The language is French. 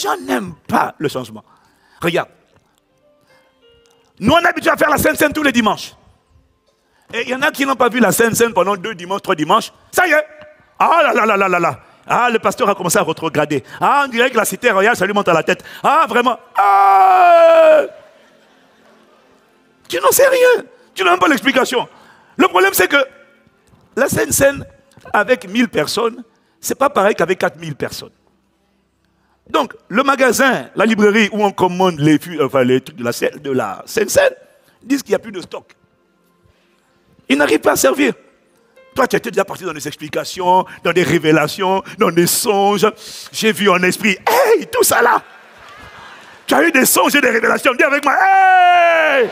gens n'aiment pas le changement. Regarde. Nous, on est habitué à faire la Sainte Seine tous les dimanches. Et il y en a qui n'ont pas vu la Sainte Seine pendant deux dimanches, trois dimanches. Ça y est. Ah là là là là là là. Ah, le pasteur a commencé à retrograder. Ah, on dirait que la cité royale, ça lui monte à la tête. Ah, vraiment. Ah Tu n'en sais rien. Tu n'as même pas l'explication. Le problème, c'est que la Sainte Seine, avec 1000 personnes, c'est pas pareil qu'avec 4000 personnes. Donc, le magasin, la librairie où on commande les, enfin, les trucs de la, de la Seine-Seine, disent qu'il n'y a plus de stock. Ils n'arrivent pas à servir. Toi, tu étais déjà parti dans des explications, dans des révélations, dans des songes. J'ai vu en esprit, hey, tout ça là. Tu as eu des songes et des révélations. Dis avec moi, hey!